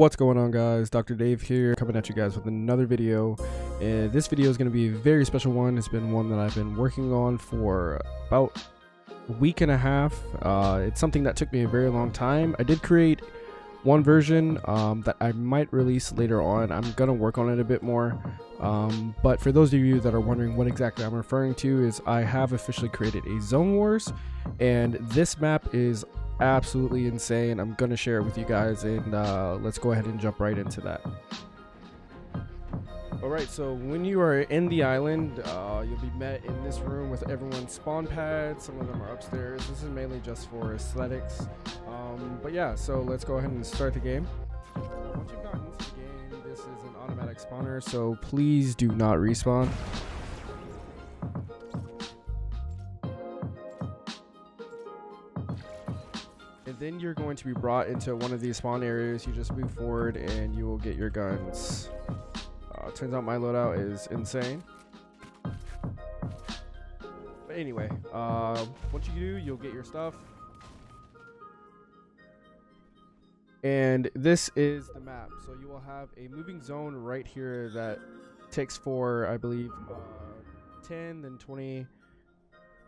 What's going on guys, Dr. Dave here, coming at you guys with another video, and this video is going to be a very special one, it's been one that I've been working on for about a week and a half, uh, it's something that took me a very long time, I did create one version um, that I might release later on, I'm going to work on it a bit more, um, but for those of you that are wondering what exactly I'm referring to is I have officially created a Zone Wars, and this map is absolutely insane. I'm going to share it with you guys, and uh, let's go ahead and jump right into that. Alright, so when you are in the island, uh, you'll be met in this room with everyone's spawn pads. Some of them are upstairs. This is mainly just for aesthetics. Um, but yeah, so let's go ahead and start the game. Once you've gotten into the game, this is an automatic spawner, so please do not respawn. You're going to be brought into one of these spawn areas. You just move forward and you will get your guns. Uh, turns out my loadout is insane. But anyway, uh, what you do, you'll get your stuff. And this is the map. So you will have a moving zone right here that takes for, I believe, uh, 10, then 20,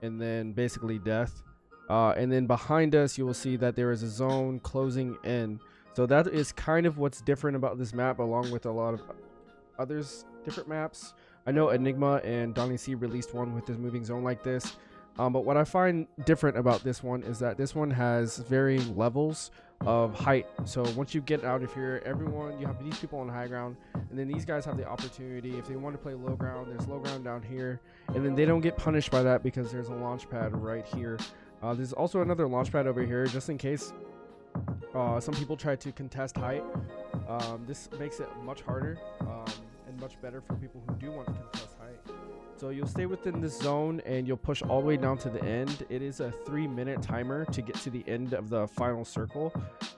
and then basically death. Uh, and then behind us, you will see that there is a zone closing in. So that is kind of what's different about this map, along with a lot of others different maps. I know Enigma and Donny C released one with this moving zone like this. Um, but what I find different about this one is that this one has varying levels of height. So once you get out of here, everyone, you have these people on high ground, and then these guys have the opportunity, if they want to play low ground, there's low ground down here, and then they don't get punished by that because there's a launch pad right here. Uh, there's also another launch pad over here, just in case uh, some people try to contest height. Um, this makes it much harder um, and much better for people who do want to contest height. So you'll stay within this zone and you'll push all the way down to the end. It is a three minute timer to get to the end of the final circle.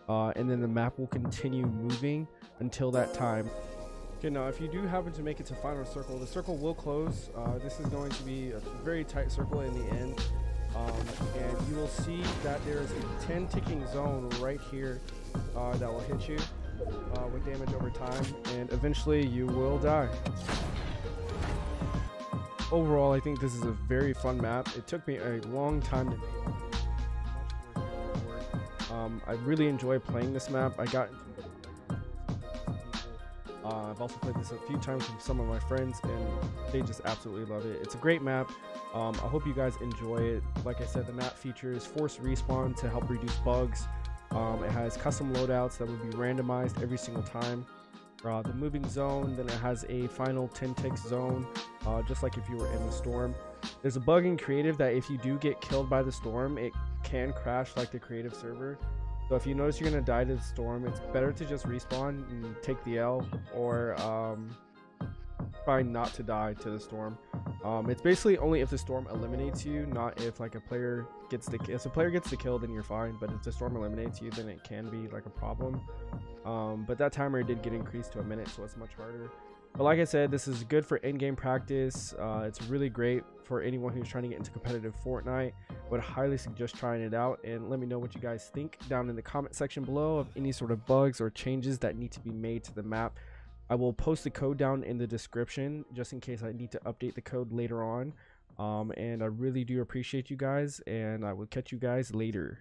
Uh, and then the map will continue moving until that time. Okay, now if you do happen to make it to final circle, the circle will close. Uh, this is going to be a very tight circle in the end. Um, and you will see that there is a 10 ticking zone right here uh, that will hit you uh, with damage over time, and eventually you will die. Overall, I think this is a very fun map. It took me a long time to make. Um, I really enjoy playing this map. I got uh, I've also played this a few times with some of my friends, and they just absolutely love it. It's a great map. Um, I hope you guys enjoy it. Like I said, the map features forced respawn to help reduce bugs. Um, it has custom loadouts that will be randomized every single time. Uh, the moving zone, then it has a final 10 tick zone, uh, just like if you were in the storm. There's a bug in creative that if you do get killed by the storm, it can crash like the creative server. So if you notice you're gonna die to the storm, it's better to just respawn and take the L, or um, try not to die to the storm. Um, it's basically only if the storm eliminates you, not if like a player gets the if a player gets the kill, then you're fine. But if the storm eliminates you, then it can be like a problem. Um, but that timer did get increased to a minute, so it's much harder. But like I said, this is good for in-game practice. Uh, it's really great for anyone who's trying to get into competitive Fortnite. Would highly suggest trying it out and let me know what you guys think down in the comment section below of any sort of bugs or changes that need to be made to the map. I will post the code down in the description just in case I need to update the code later on. Um, and I really do appreciate you guys and I will catch you guys later.